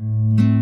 Mm-hmm.